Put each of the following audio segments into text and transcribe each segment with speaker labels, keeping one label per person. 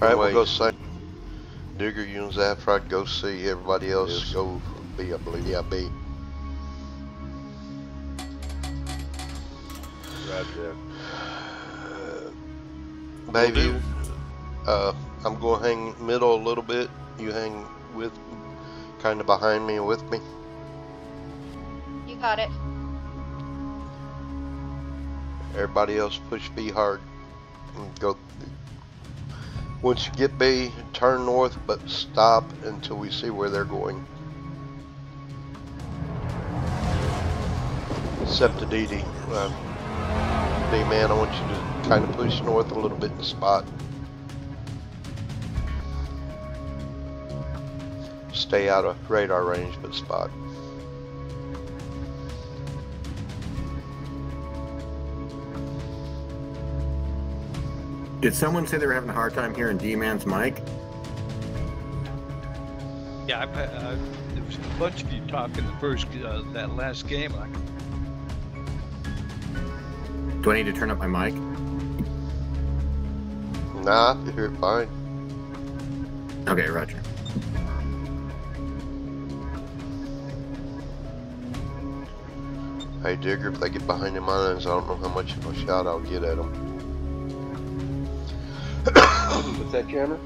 Speaker 1: Alright, we'll go see. Digger, you and Zaffrod go see. Everybody else
Speaker 2: Yes.
Speaker 1: go B, I believe. Yeah, B.
Speaker 2: Roger.
Speaker 1: Baby, uh, I'm going to hang middle a little bit. You hang with, kind of behind me and with me.
Speaker 3: You got it.
Speaker 1: Everybody else push B hard. And go. Once you get B, turn north, but stop until we see where they're going. DD. Uh, B man, I want you to kind of push north a little bit in the spot. Stay out of radar range, but spot.
Speaker 4: Did someone say they were having a hard time hearing D-Man's mic?
Speaker 5: Yeah, I've, had- uh, there was a bunch of you talking the first, uh, that last game. I,
Speaker 4: Do I need to turn up my mic?
Speaker 1: Nah, I can hear it fine.
Speaker 4: Okay, Roger.
Speaker 1: Hey Digger, if they get behind them islands, I don't know how much of a shot I'll get at them.
Speaker 2: What's that, Jammer?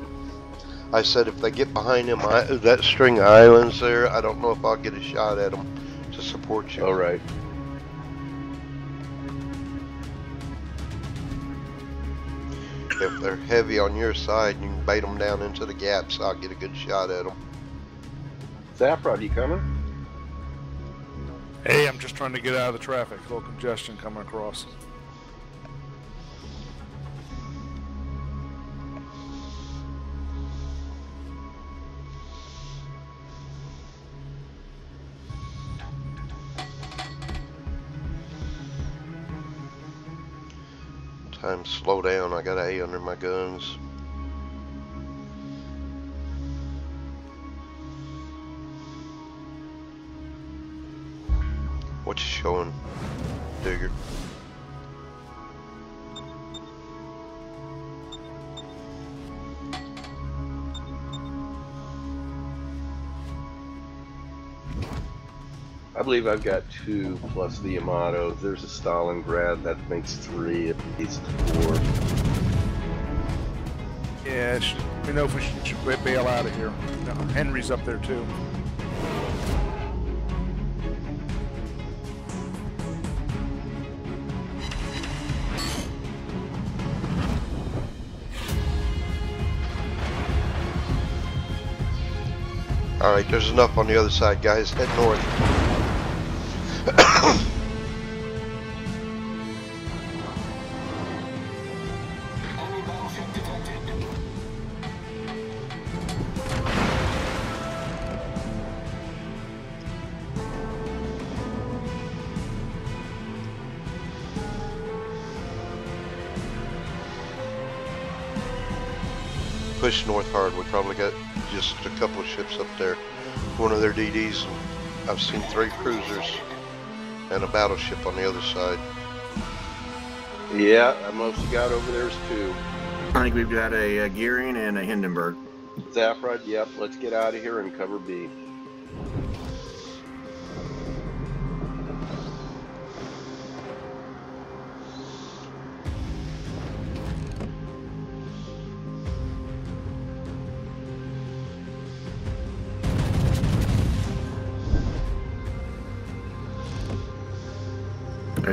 Speaker 1: I said if they get behind them, I, that string of islands there, I don't know if I'll get a shot at them to support you.
Speaker 2: All right.
Speaker 1: If they're heavy on your side, you can bait them down into the gaps. I'll get a good shot at them.
Speaker 2: Zaffrod, you coming?
Speaker 6: Hey, I'm just trying to get out of the traffic. A little congestion coming across.
Speaker 1: Time to slow down. I got A under my guns. What you showing, Digger?
Speaker 2: I believe I've got two plus the Yamato. There's a Stalingrad. That makes three. At least four.
Speaker 6: Yeah, sh- we know if we should, should ba- bail out of here. No, Henry's up there too.
Speaker 1: Alright, there's enough on the other side, guys. Head north. Push north hard. We probably got just a couple of ships up there. One of their DDs. I've seen three cruisers and a battleship on the other side.
Speaker 2: Yeah, I mostly got over there is two.
Speaker 4: I think we've got a, uh Gearing and a Hindenburg.
Speaker 2: Zaffrod, yep. Let's get out of here and cover B.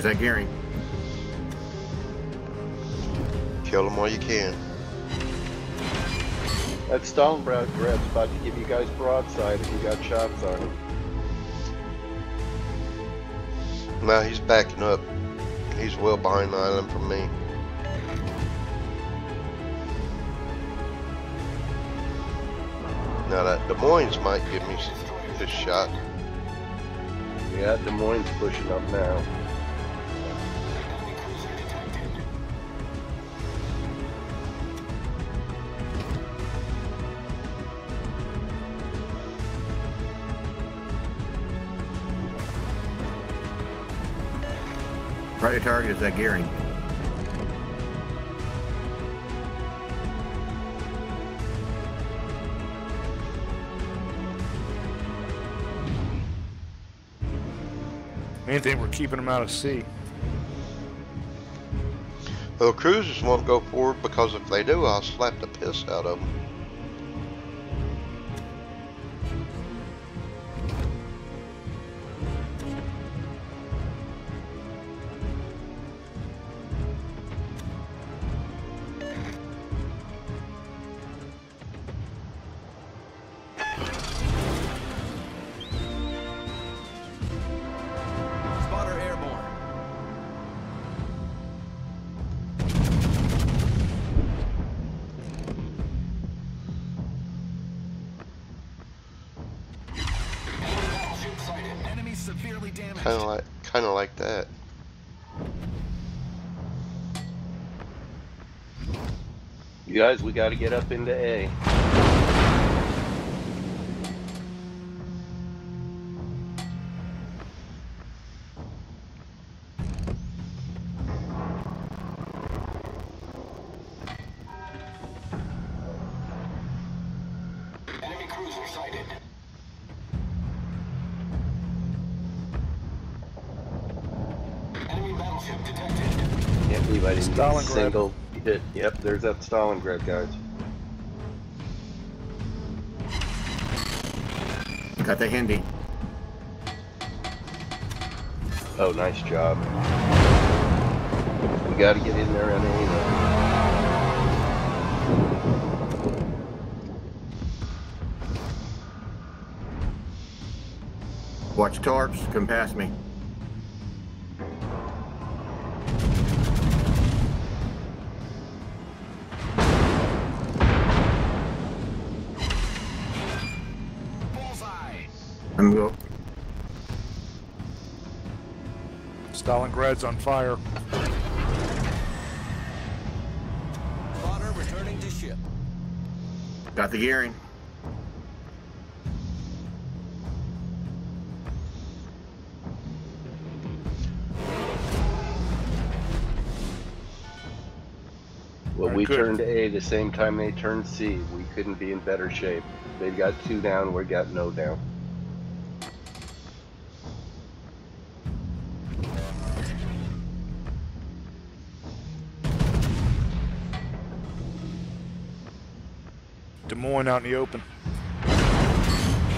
Speaker 4: There's that Gearing.
Speaker 1: Kill them while you can.
Speaker 2: That Stalingrad's about to give you guys broadside if you got shots on him.
Speaker 1: Now he's backing up. He's well behind the island from me. Now that Des Moines might give me a shot.
Speaker 2: Yeah, Des Moines pushing up now.
Speaker 4: primary target is that gearing.
Speaker 6: Main thing, we're keeping them out of C.
Speaker 1: Well, the cruisers won't go forward because if they do, I'll slap the piss out of them.
Speaker 7: Severely damaged.
Speaker 1: Kind of like, kind of like that.
Speaker 2: You guys, we got to get up into A.
Speaker 7: Enemy cruiser sighted.
Speaker 2: Believe I didn't get a
Speaker 6: Stalingrad.
Speaker 2: single hit. Yep, there's that Stalingrad, guys.
Speaker 4: Got the handy.
Speaker 2: Oh, nice job. We got to get in there and aim it.
Speaker 4: Watch torps. Come past me.
Speaker 7: Bullseye.
Speaker 4: I'm go.
Speaker 6: Stalingrad's on fire.
Speaker 7: Spotter returning to ship.
Speaker 4: Got the gearing.
Speaker 2: Well, we turned A the same time they turned C. We couldn't be in better shape. They've got two down, we got no down.
Speaker 6: Des Moines out in the open.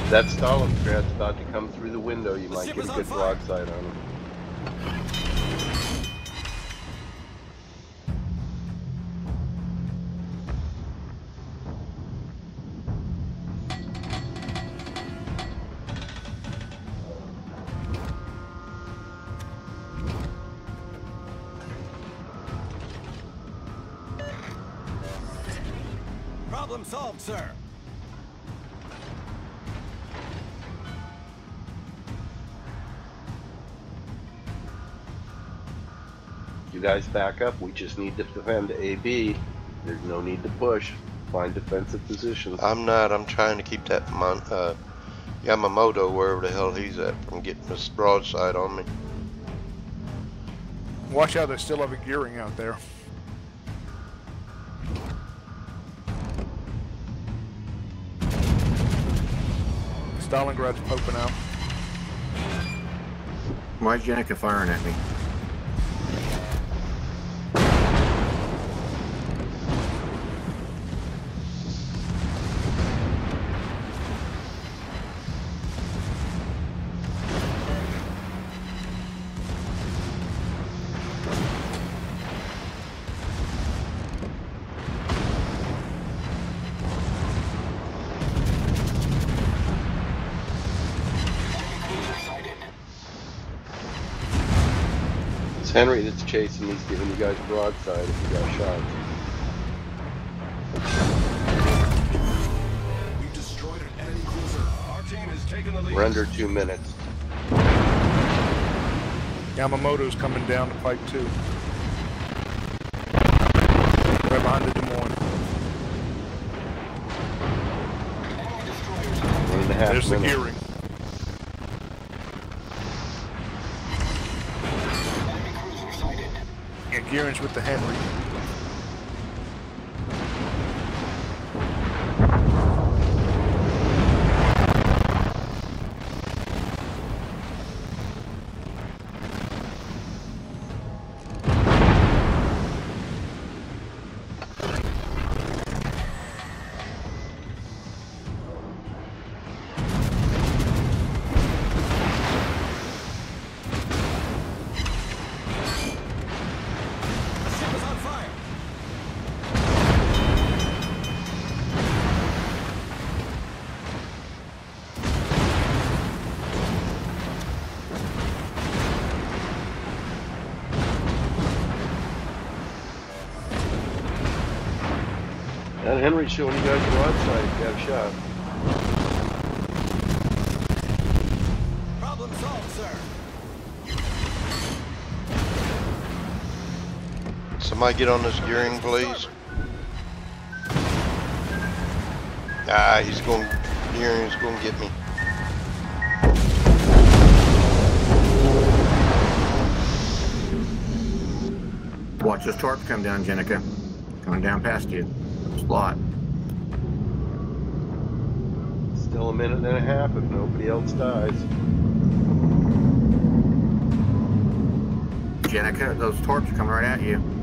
Speaker 2: That Stalingrad's about to come through the window. You
Speaker 7: The
Speaker 2: might get a good
Speaker 7: fire.
Speaker 2: broadside on him.
Speaker 7: Problem solved, sir.
Speaker 2: You guys back up. We just need to defend AB. There's no need to push. Find defensive positions.
Speaker 1: I'm not. I'm trying to keep that mon- uh, Yamamoto wherever the hell he's at from getting this broadside on me.
Speaker 6: Watch out, they still have a gearing out there. Stalingrad's poking out.
Speaker 4: Why's Janica firing at me?
Speaker 2: It's Henry that's chasing. He's giving you guys broadside if you got shots.
Speaker 7: We've destroyed an enemy cruiser. Our team has taken the lead.
Speaker 2: We're under two minutes.
Speaker 6: Yamamoto's coming down the pipe too. Right behind the Des Moines.
Speaker 2: One and a half
Speaker 6: There's the
Speaker 2: minutes.
Speaker 6: gearing. Gearing's with the Henry.
Speaker 2: Henry's showing you guys the broadside. You got a shot.
Speaker 7: Problem solved, sir.
Speaker 1: Somebody get on this gearing, please. Ah, he's going, gearing's going to get me.
Speaker 4: Watch those torps come down, Jenica. Coming down past you. Slot.
Speaker 2: Still a minute and a half if nobody else dies.
Speaker 4: Jenica, those torps are coming right at you.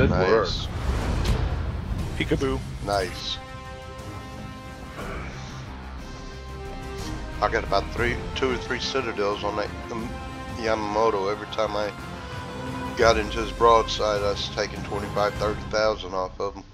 Speaker 2: Good work.
Speaker 1: Nice,
Speaker 6: Peekaboo.
Speaker 1: nice. I got about three, two or three citadels on that um, Yamamoto. Every time I got into his broadside, I was taking 25, 30,000 off of him.